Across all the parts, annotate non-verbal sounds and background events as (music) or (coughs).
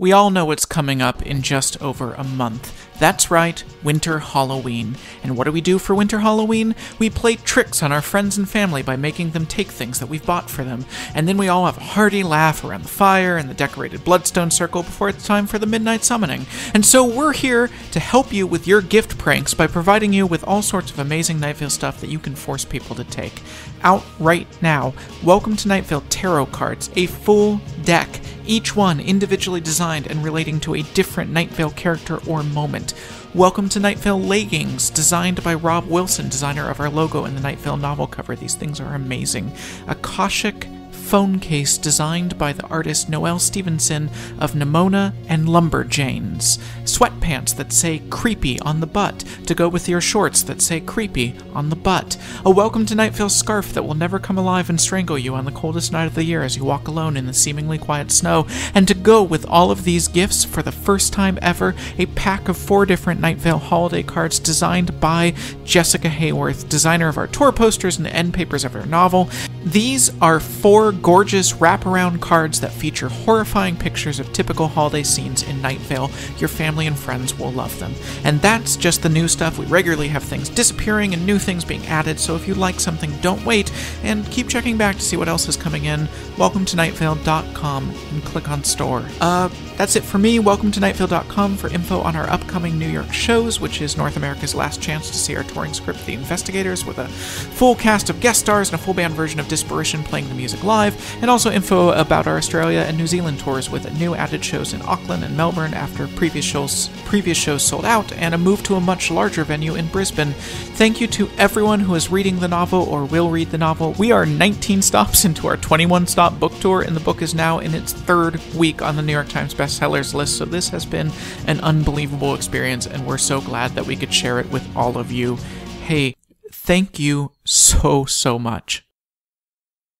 We all know it's coming up in just over a month. That's right, Winter Halloween. And what do we do for Winter Halloween? We play tricks on our friends and family by making them take things that we've bought for them. And then we all have a hearty laugh around the fire and the decorated Bloodstone Circle before it's time for the Midnight Summoning. And so we're here to help you with your gift pranks by providing you with all sorts of amazing Night Vale stuff that you can force people to take. Out right now, Welcome to Night Vale Tarot cards, a full deck each one individually designed and relating to a different Night Vale character or moment. Welcome to Night Vale leggings, designed by Rob Wilson, designer of our logo and the Night Vale novel cover. These things are amazing. Akashic phone case designed by the artist Noelle Stevenson of Nimona and Lumberjanes. Sweatpants that say creepy on the butt to go with your shorts that say creepy on the butt. A welcome to Night Vale scarf that will never come alive and strangle you on the coldest night of the year as you walk alone in the seemingly quiet snow. And to go with all of these gifts for the first time ever, a pack of four different Night Vale holiday cards designed by Jessica Hayworth, designer of our tour posters and the end papers of our novel. These are four gorgeous wraparound cards that feature horrifying pictures of typical holiday scenes in Night Vale. Your family and friends will love them. And that's just the new stuff. We regularly have things disappearing and new things being added, so if you like something, don't wait and keep checking back to see what else is coming in. Welcome to nightvale.com and click on store. Uh, that's it for me. Welcome to nightvale.com for info on our upcoming New York shows, which is North America's last chance to see our touring script, The Investigators, with a full cast of guest stars and a full band version of Disparition playing the music live, and also info about our Australia and New Zealand tours with new added shows in Auckland and Melbourne after previous shows previous shows sold out, and a move to a much larger venue in Brisbane. Thank you to everyone who is reading the novel or will read the novel. We are 19 stops into our 21 stop book tour, and the book is now in its third week on the New York Times bestsellers list. So this has been an unbelievable experience, and we're so glad that we could share it with all of you. Hey, thank you so, so much.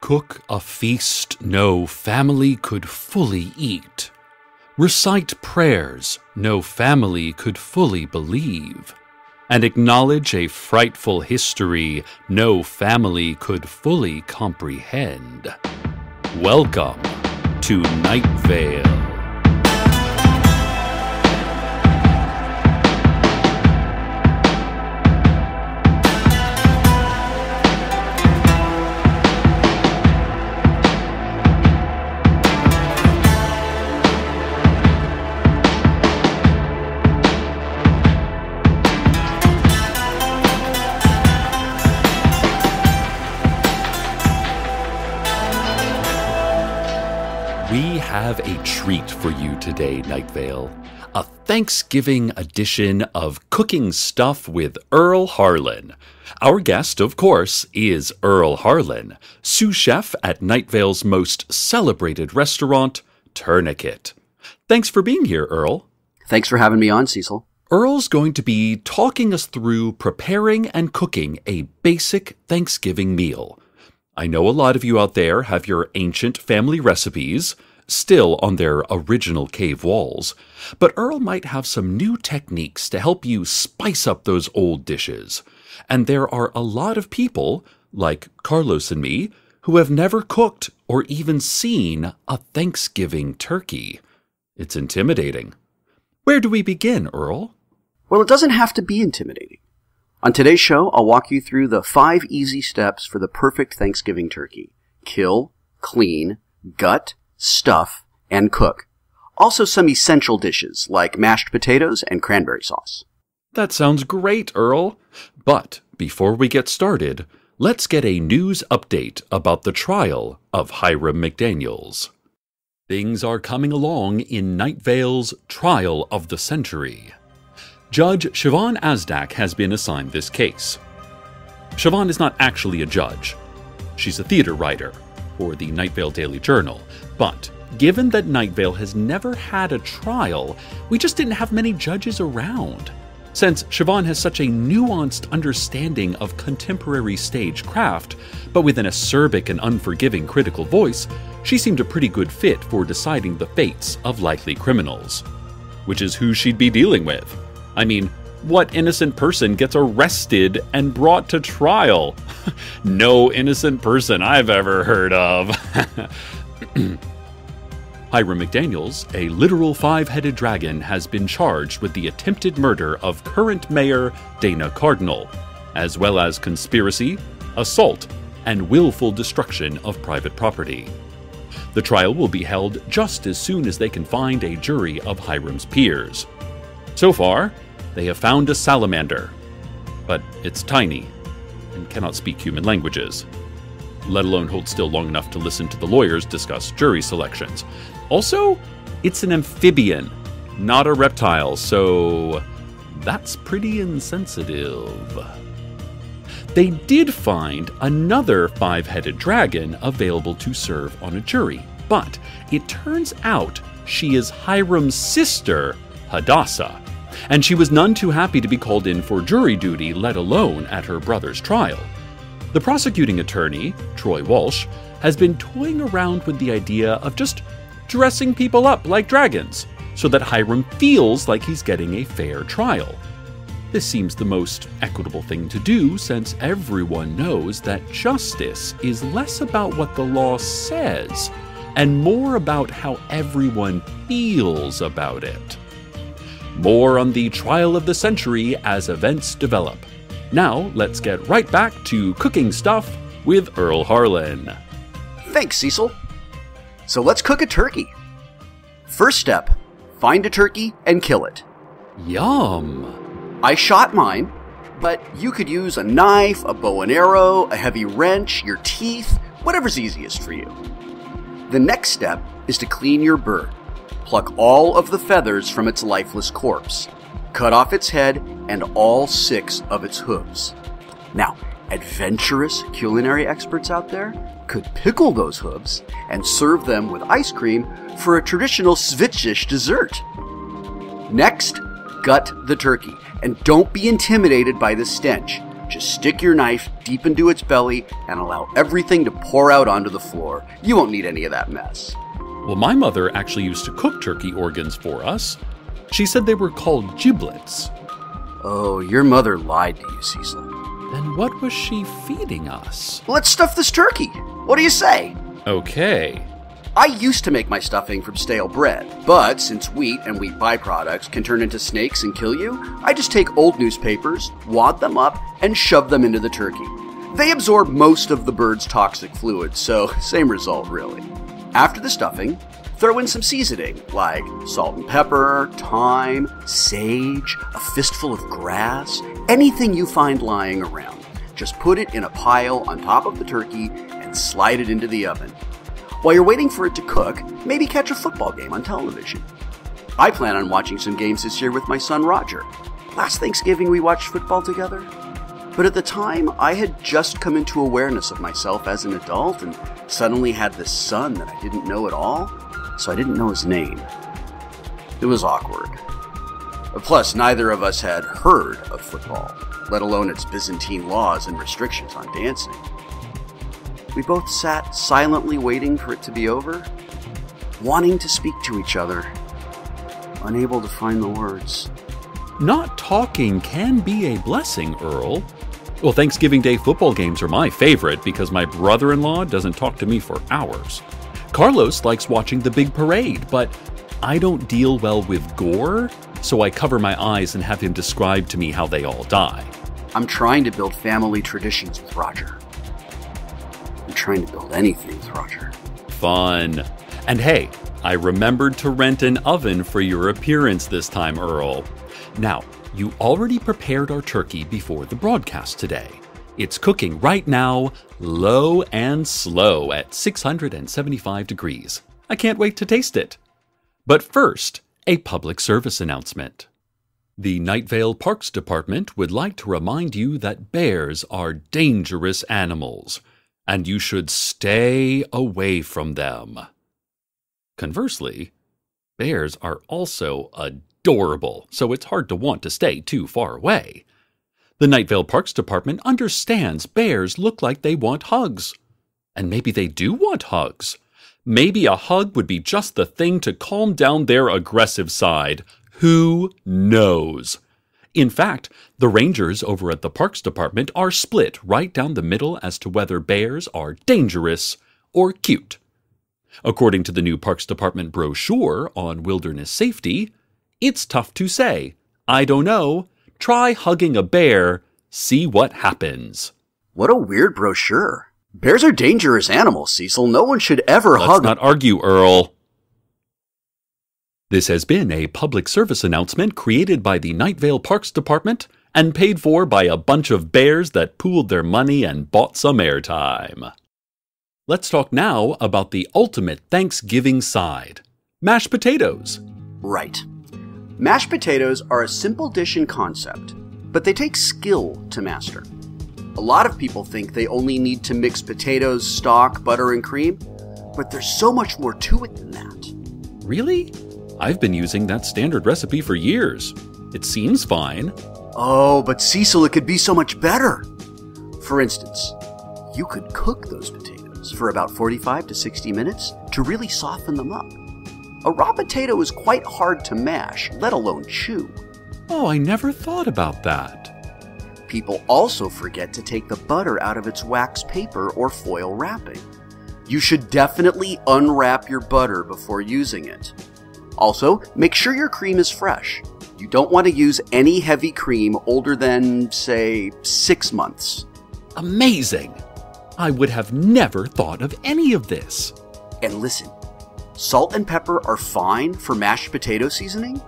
Cook a feast no family could fully eat. Recite prayers no family could fully believe. And acknowledge a frightful history no family could fully comprehend. Welcome to Night Vale. For you today, Night Vale. A Thanksgiving edition of Cooking Stuff with Earl Harlan. Our guest, of course, is Earl Harlan, sous chef at Night Vale's most celebrated restaurant, Tourniquet. Thanks for being here, Earl. Thanks for having me on, Cecil. Earl's going to be talking us through preparing and cooking a basic Thanksgiving meal. I know a lot of you out there have your ancient family recipes still on their original cave walls, but Earl might have some new techniques to help you spice up those old dishes. And there are a lot of people, like Carlos and me, who have never cooked or even seen a Thanksgiving turkey. It's intimidating. Where do we begin, Earl? Well, it doesn't have to be intimidating. On today's show, I'll walk you through the five easy steps for the perfect Thanksgiving turkey. Kill, clean, gut, stuff, and cook. Also some essential dishes like mashed potatoes and cranberry sauce. That sounds great, Earl. But before we get started, let's get a news update about the trial of Hiram McDaniels. Things are coming along in Night Vale's Trial of the Century. Judge Siobhan Azdak has been assigned this case. Siobhan is not actually a judge. She's a theater writer for the Night Vale Daily Journal, but given that Night Vale has never had a trial, we just didn't have many judges around. Since Siobhan has such a nuanced understanding of contemporary stage craft, but with an acerbic and unforgiving critical voice, she seemed a pretty good fit for deciding the fates of likely criminals. Which is who she'd be dealing with. I mean, what innocent person gets arrested and brought to trial? (laughs) no innocent person I've ever heard of. (laughs) (clears throat) Hiram McDaniels, a literal five headed dragon, has been charged with the attempted murder of current mayor Dana Cardinal, as well as conspiracy, assault, and willful destruction of private property. The trial will be held just as soon as they can find a jury of Hiram's peers. So far, they have found a salamander, but it's tiny and cannot speak human languages, let alone hold still long enough to listen to the lawyers discuss jury selections. Also, it's an amphibian, not a reptile, so that's pretty insensitive. They did find another five headed dragon available to serve on a jury, but it turns out she is Hiram's sister, Hadassah, and she was none too happy to be called in for jury duty, let alone at her brother's trial. The prosecuting attorney, Troy Walsh, has been toying around with the idea of just dressing people up like dragons so that Hiram feels like he's getting a fair trial. This seems the most equitable thing to do since everyone knows that justice is less about what the law says and more about how everyone feels about it. More on the trial of the century as events develop. Now, let's get right back to cooking stuff with Earl Harlan. Thanks, Cecil. So let's cook a turkey. First step find a turkey and kill it. Yum! I shot mine, but you could use a knife, a bow and arrow, a heavy wrench, your teeth, whatever's easiest for you. The next step is to clean your bird. Pluck all of the feathers from its lifeless corpse. Cut off its head and all six of its hooves. Now, adventurous culinary experts out there could pickle those hooves and serve them with ice cream for a traditional Svitshish dessert. Next, gut the turkey and don't be intimidated by the stench. Just stick your knife deep into its belly and allow everything to pour out onto the floor. You won't need any of that mess. Well, my mother actually used to cook turkey organs for us. She said they were called giblets. Oh, your mother lied to you, Cecil. Then what was she feeding us? Let's stuff this turkey. What do you say? Okay. I used to make my stuffing from stale bread, but since wheat and wheat byproducts can turn into snakes and kill you, I just take old newspapers, wad them up, and shove them into the turkey. They absorb most of the bird's toxic fluid, so (laughs) same result really. After the stuffing, throw in some seasoning like salt and pepper, thyme, sage, a fistful of grass, anything you find lying around. Just put it in a pile on top of the turkey and slide it into the oven. While you're waiting for it to cook, maybe catch a football game on television. I plan on watching some games this year with my son Roger. Last Thanksgiving we watched football together. But at the time, I had just come into awareness of myself as an adult and suddenly had this son that I didn't know at all, so I didn't know his name. It was awkward. Plus, neither of us had heard of football, let alone its Byzantine laws and restrictions on dancing. We both sat silently waiting for it to be over, wanting to speak to each other, unable to find the words. Not talking can be a blessing, Earl. Well, Thanksgiving Day football games are my favorite because my brother in law doesn't talk to me for hours. Carlos likes watching the big parade, but I don't deal well with gore, so I cover my eyes and have him describe to me how they all die. I'm trying to build family traditions with Roger. I'm trying to build anything with Roger. Fun. And hey, I remembered to rent an oven for your appearance this time, Earl. Now, you already prepared our turkey before the broadcast today. It's cooking right now, low and slow at 675 degrees. I can't wait to taste it. But first, a public service announcement. The Night Vale Parks Department would like to remind you that bears are dangerous animals, and you should stay away from them. Conversely, bears are also adorable, so it's hard to want to stay too far away. The Night Vale Parks Department understands bears look like they want hugs. And maybe they do want hugs. Maybe a hug would be just the thing to calm down their aggressive side. Who knows? In fact, the rangers over at the Parks Department are split right down the middle as to whether bears are dangerous or cute. According to the new Parks Department brochure on wilderness safety, it's tough to say. I don't know. Try hugging a bear, see what happens. What a weird brochure. Bears are dangerous animals, Cecil. No one should ever Let's hug not argue, Earl. This has been a public service announcement created by the Night Vale Parks Department and paid for by a bunch of bears that pooled their money and bought some airtime. Let's talk now about the ultimate Thanksgiving side mashed potatoes. Right. Mashed potatoes are a simple dish in concept, but they take skill to master. A lot of people think they only need to mix potatoes, stock, butter, and cream, but there's so much more to it than that. Really? I've been using that standard recipe for years. It seems fine. Oh, but Cecil, it could be so much better. For instance, you could cook those potatoes for about 45 to 60 minutes to really soften them up. A raw potato is quite hard to mash, let alone chew. Oh, I never thought about that. People also forget to take the butter out of its wax paper or foil wrapping. You should definitely unwrap your butter before using it. Also, make sure your cream is fresh. You don't want to use any heavy cream older than, say, six months. Amazing! I would have never thought of any of this. And listen, salt and pepper are fine for mashed potato seasoning,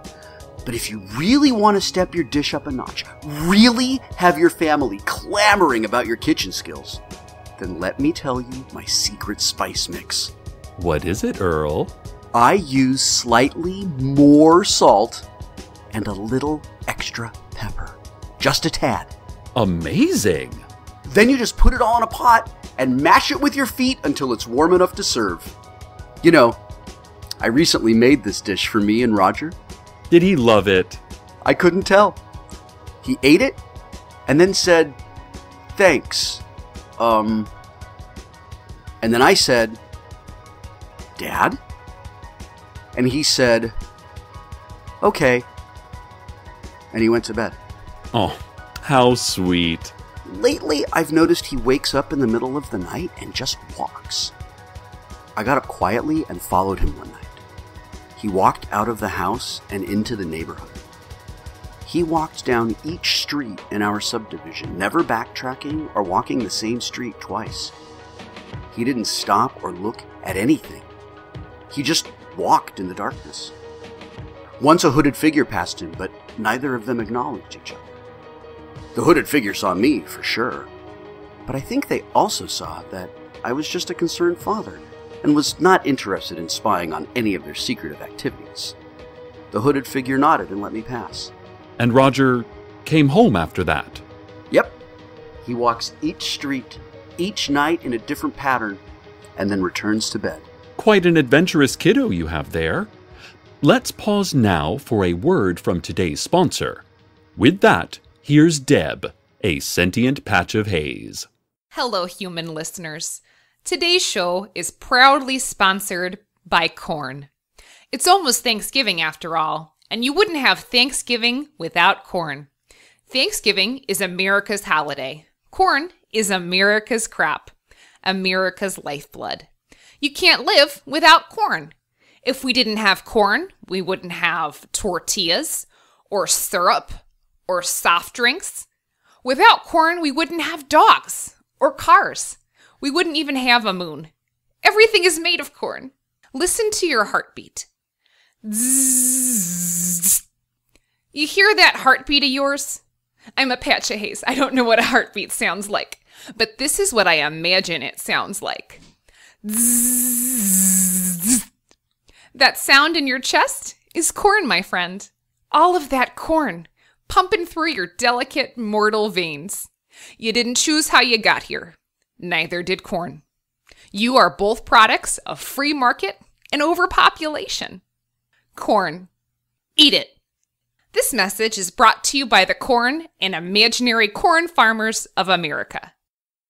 but if you really want to step your dish up a notch, really have your family clamoring about your kitchen skills, then let me tell you my secret spice mix. What is it, Earl? I use slightly more salt and a little extra pepper. Just a tad. Amazing! Then you just put it all in a pot and mash it with your feet until it's warm enough to serve. You know, I recently made this dish for me and Roger. Did he love it? I couldn't tell. He ate it and then said, Thanks. Um. And then I said, Dad? And he said, Okay. And he went to bed. Oh, how sweet. Lately, I've noticed he wakes up in the middle of the night and just walks. I got up quietly and followed him one night. He walked out of the house and into the neighborhood. He walked down each street in our subdivision, never backtracking or walking the same street twice. He didn't stop or look at anything. He just walked in the darkness. Once a hooded figure passed him, but neither of them acknowledged each other. The hooded figure saw me, for sure, but I think they also saw that I was just a concerned father and was not interested in spying on any of their secretive activities. The hooded figure nodded and let me pass. And Roger came home after that. Yep. He walks each street, each night in a different pattern, and then returns to bed. Quite an adventurous kiddo you have there. Let's pause now for a word from today's sponsor. With that, here's Deb, a sentient patch of haze. Hello, human listeners. Today's show is proudly sponsored by corn. It's almost Thanksgiving after all, and you wouldn't have Thanksgiving without corn. Thanksgiving is America's holiday. Corn is America's crop, America's lifeblood. You can't live without corn. If we didn't have corn, we wouldn't have tortillas or syrup or soft drinks. Without corn, we wouldn't have dogs or cars. We wouldn't even have a moon. Everything is made of corn. Listen to your heartbeat. Zzz. You hear that heartbeat of yours? I'm a patch of haze. I don't know what a heartbeat sounds like, but this is what I imagine it sounds like. Zzz. That sound in your chest is corn, my friend. All of that corn pumping through your delicate mortal veins. You didn't choose how you got here. Neither did corn. You are both products of free market and overpopulation. Corn. Eat it. This message is brought to you by the corn and imaginary corn farmers of America.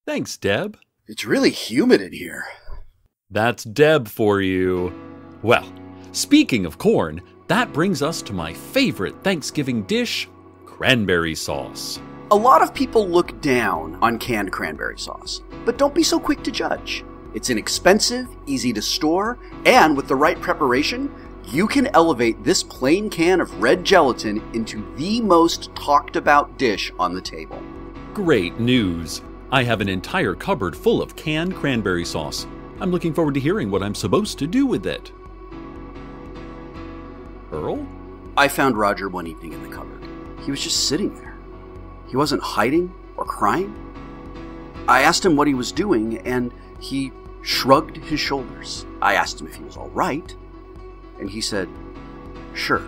Thanks, Deb. It's really humid in here. That's Deb for you. Well, speaking of corn, that brings us to my favorite Thanksgiving dish cranberry sauce. A lot of people look down on canned cranberry sauce, but don't be so quick to judge. It's inexpensive, easy to store, and with the right preparation, you can elevate this plain can of red gelatin into the most talked about dish on the table. Great news! I have an entire cupboard full of canned cranberry sauce. I'm looking forward to hearing what I'm supposed to do with it. Earl? I found Roger one evening in the cupboard. He was just sitting there. He wasn't hiding or crying. I asked him what he was doing, and he shrugged his shoulders. I asked him if he was all right, and he said, Sure.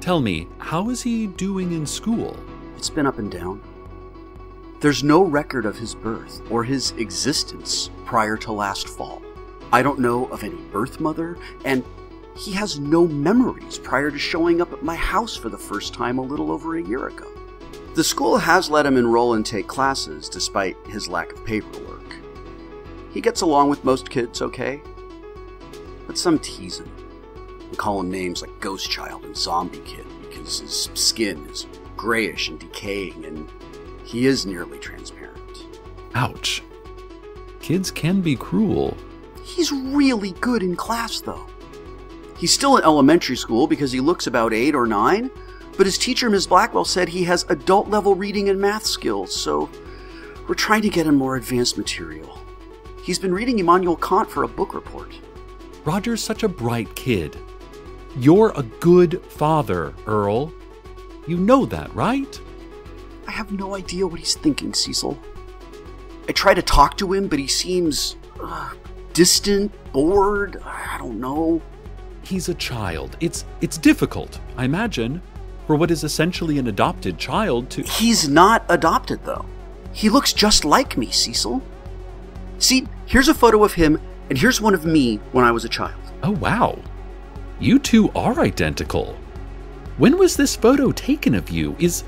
Tell me, how is he doing in school? It's been up and down. There's no record of his birth or his existence prior to last fall. I don't know of any birth mother, and he has no memories prior to showing up at my house for the first time a little over a year ago. The school has let him enroll and take classes despite his lack of paperwork. He gets along with most kids okay, but some tease him and call him names like Ghost Child and Zombie Kid because his skin is grayish and decaying and he is nearly transparent. Ouch. Kids can be cruel. He's really good in class, though. He's still in elementary school because he looks about eight or nine, but his teacher, Ms. Blackwell, said he has adult level reading and math skills, so we're trying to get him more advanced material. He's been reading Immanuel Kant for a book report. Roger's such a bright kid. You're a good father, Earl. You know that, right? I have no idea what he's thinking, Cecil. I try to talk to him, but he seems uh, distant, bored. I don't know. He's a child. It's it's difficult, I imagine, for what is essentially an adopted child to He's not adopted, though. He looks just like me, Cecil. See, here's a photo of him, and here's one of me when I was a child. Oh wow. You two are identical. When was this photo taken of you? Is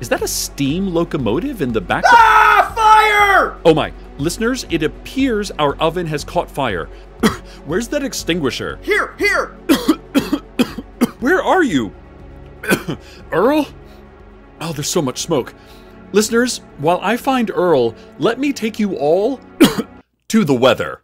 is that a steam locomotive in the background? Ah, fire! Oh my, listeners, it appears our oven has caught fire. (coughs) Where's that extinguisher? Here, here! (coughs) Where are you? (coughs) Earl? Oh, there's so much smoke. Listeners, while I find Earl, let me take you all (coughs) to the weather.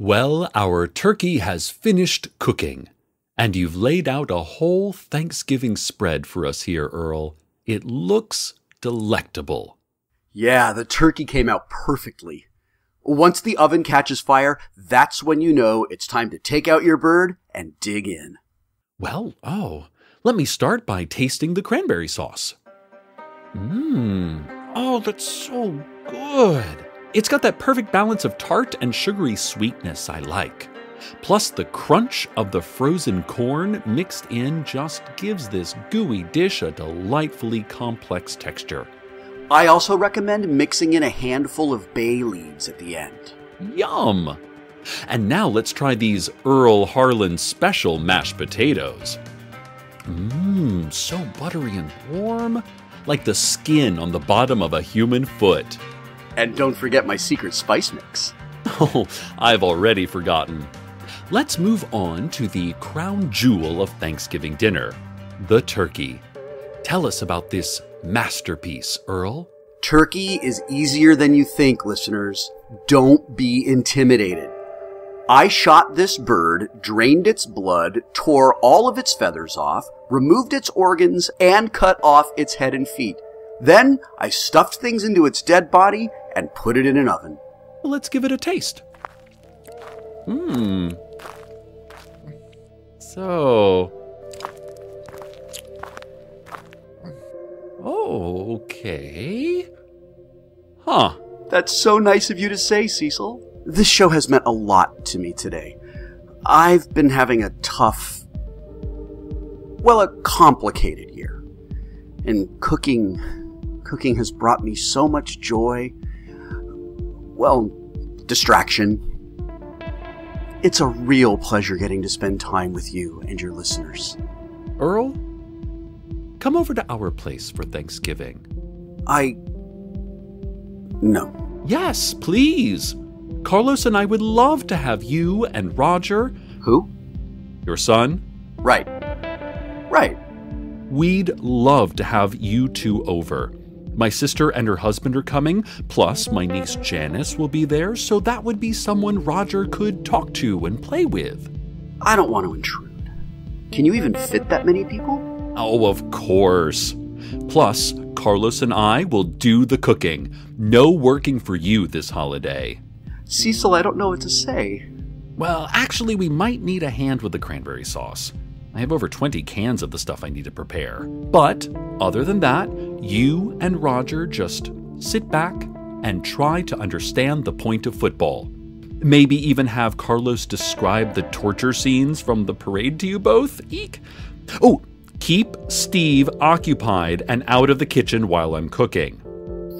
Well, our turkey has finished cooking, and you've laid out a whole Thanksgiving spread for us here, Earl. It looks delectable. Yeah, the turkey came out perfectly. Once the oven catches fire, that's when you know it's time to take out your bird and dig in. Well, oh, let me start by tasting the cranberry sauce. Mmm. Oh, that's so good. It's got that perfect balance of tart and sugary sweetness I like. Plus, the crunch of the frozen corn mixed in just gives this gooey dish a delightfully complex texture. I also recommend mixing in a handful of bay leaves at the end. Yum! And now let's try these Earl Harlan special mashed potatoes. Mmm, so buttery and warm, like the skin on the bottom of a human foot. And don't forget my secret spice mix. (laughs) Oh, I've already forgotten. Let's move on to the crown jewel of Thanksgiving dinner the turkey. Tell us about this masterpiece, Earl. Turkey is easier than you think, listeners. Don't be intimidated. I shot this bird, drained its blood, tore all of its feathers off, removed its organs, and cut off its head and feet. Then I stuffed things into its dead body and put it in an oven. Well, let's give it a taste. Mmm. So. Oh, okay. Huh. That's so nice of you to say, Cecil. This show has meant a lot to me today. I've been having a tough, well, a complicated year. And cooking, cooking has brought me so much joy. Well, distraction. It's a real pleasure getting to spend time with you and your listeners. Earl, come over to our place for Thanksgiving. I. No. Yes, please. Carlos and I would love to have you and Roger, Who? your son, Right. Right. We'd love to have you two over. My sister and her husband are coming, plus my niece Janice will be there, so that would be someone Roger could talk to and play with. I don't want to intrude. Can you even fit that many people? Oh, of course. Plus, Carlos and I will do the cooking. No working for you this holiday. Cecil, I don't know what to say. Well, actually, we might need a hand with the cranberry sauce. I have over 20 cans of the stuff I need to prepare. But, other than that, you and Roger just sit back and try to understand the point of football. Maybe even have Carlos describe the torture scenes from the parade to you both. Eek. Oh, keep Steve occupied and out of the kitchen while I'm cooking.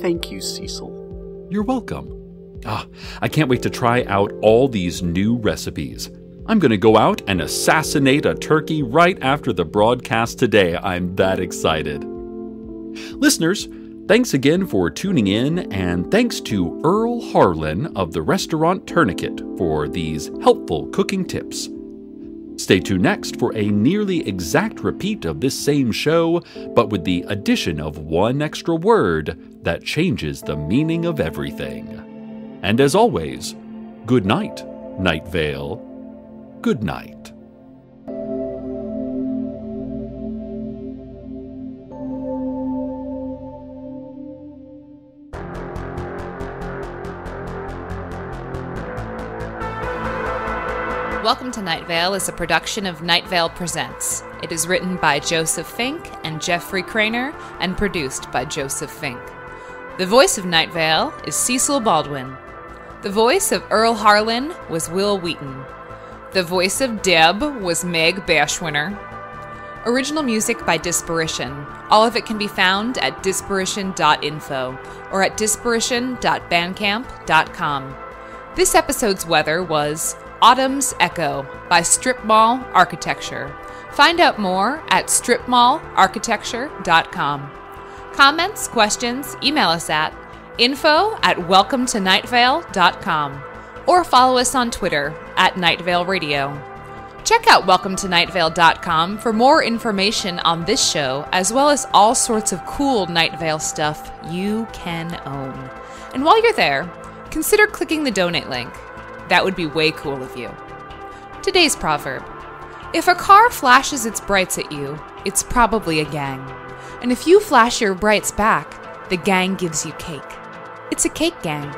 Thank you, Cecil. You're welcome. Ah, I can't wait to try out all these new recipes. I'm going to go out and assassinate a turkey right after the broadcast today. I'm that excited. Listeners, thanks again for tuning in, and thanks to Earl Harlan of the restaurant Tourniquet for these helpful cooking tips. Stay tuned next for a nearly exact repeat of this same show, but with the addition of one extra word that changes the meaning of everything. And as always, good night, Night Vale. Good night. Welcome to Night Vale is a production of Night Vale Presents. It is written by Joseph Fink and Jeffrey Cranor and produced by Joseph Fink. The voice of Night Vale is Cecil Baldwin. The voice of Earl Harlan was Wil Wheaton. The voice of Deb was Meg Bashwiner. Original music by Disparition. All of it can be found at disparition.info or at disparition.bandcamp.com. This episode's weather was Autumn's Echo by Stripmall Architecture. Find out more at stripmallarchitecture.com. Comments, questions, email us at info at welcometonightvale.com or follow us on Twitter at Night Vale Radio. Check out welcometonightvale.com for more information on this show, as well as all sorts of cool Night Vale stuff you can own. And while you're there, consider clicking the donate link. That would be way cool of you. Today's proverb If a car flashes its brights at you, it's probably a gang. And if you flash your brights back, the gang gives you cake. It's a cake gang.